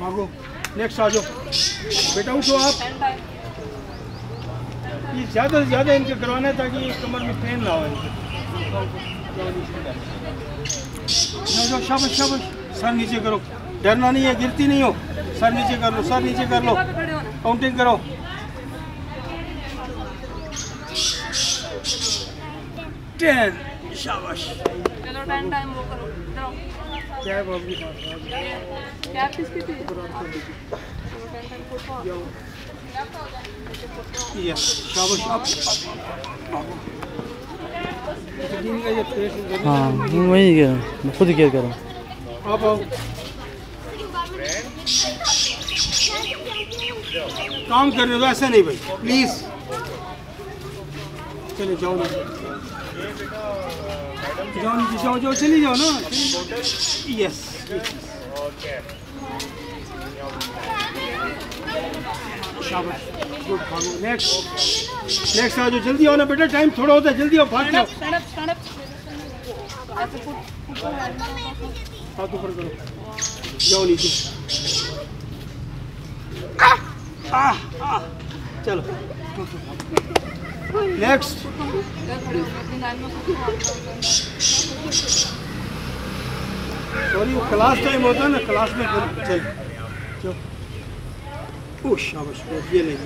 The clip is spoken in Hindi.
भागो नेक्स्ट आ जाओ बेटा उठो आप। ये ज़्यादा से ज़्यादा इनके करवाना है ताकि कमर में पेन ना हो शाबाश शाबाश सर नीचे करो डरना नहीं है गिरती नहीं हो सर नीचे कर लो सर नीचे कर लो काउंटिंग करो टेन शाबाश चलो टेन टाइम वो करो। आओ। क्या है। बाबू कैप किसकी थी? चलो टाइम यस शाबाश का हाँ वही हूँ मैं खुद केयर कर रहा हूँ। आप आओ काम कर रहे हो ऐसा नहीं भाई। प्लीज़ चलो जाओ। ना जाओ जाओ जाओ, चली जाओ ना। यस भागो नेक्स्ट नेक्स्ट आ जाओ, जल्दी आओ ना बेटा टाइम थोड़ा होता है, जल्दी आओ, भाग जाओ। हाथ ऊपर करो। जाओ नीचे। चलो। नेक्स्ट सॉरी क्लास टाइम होता है ना क्लास में फिर चल। चलो। ओह शाबाश ये नहीं